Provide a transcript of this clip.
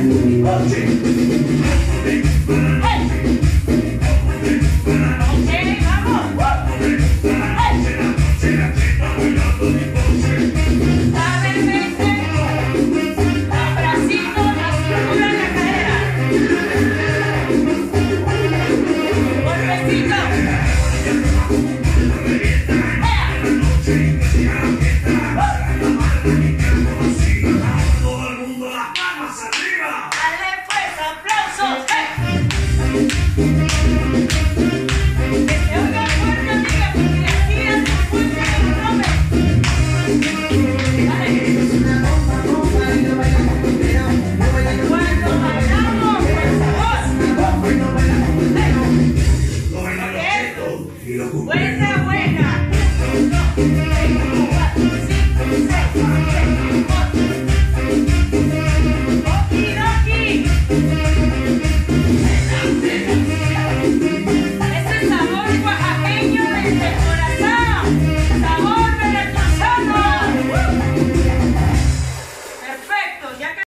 Assim.